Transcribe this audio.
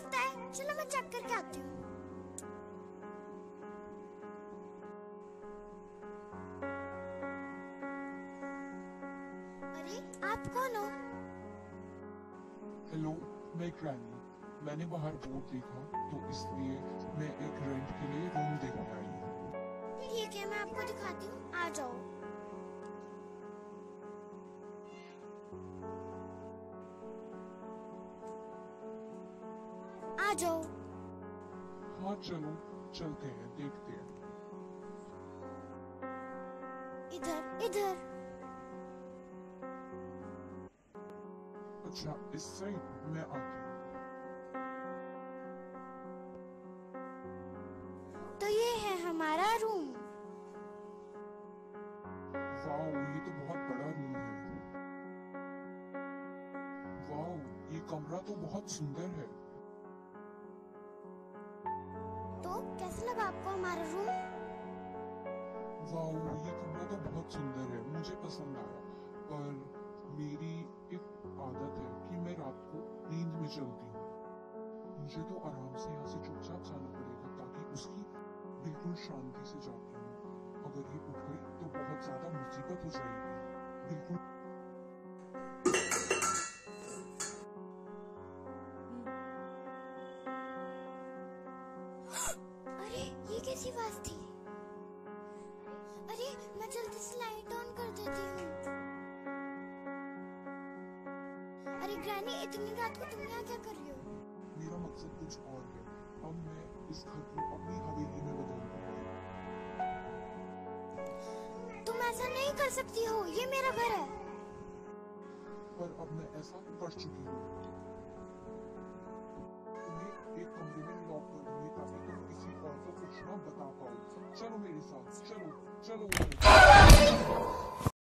सकता है चलो मैं चेक करके आती हूँ अरे आप कौन हो हेलो मैं ग्रैनी मैंने बाहर बोर्ड देखा तो इसलिए मैं एक रेंट के लिए रूम देखने आई हूँ। ठीक है, मैं आपको दिखाती हूँ। आ जाओ। आ जाओ। हाँ चलो चलते हैं देखते हैं। इधर इधर। अच्छा इस साइड मैं आती हूँ। तो ये है हमारा रूम वाओ ये तो बहुत बड़ा रूम है। वाओ ये कमरा तो बहुत सुंदर है। कैसा लगा आपको हमारा रूम वाओ ये कमरा तो बहुत सुंदर है, मुझे पसंद आया। पर मेरी एक आदत है कि मैं रात को नींद में चलती हूँ। मुझे तो आराम से यहाँ से चुपचाप जाना पड़ेगा ताकि उसकी बिल्कुल शांति से जाती हूँ अगर ये उठ गई तो बहुत ज़्यादा मुसीबत हो जाएगी। बिल्कुल। कैसी आवाज़ थी। अरे मैं जल्दी से लाइट ऑन कर देती हूँ। अरे ग्रैनी इतनी रात को तुम यहाँ क्या कर रही हो? मेरा मकसद कुछ और है। अब मैं इस घर को अपनी हवेली में बदलूँगा तुम ऐसा नहीं कर सकती हो ये मेरा घर है। पर अब मैं ऐसा कर चुकी हूँ। किसी और को कुछ ना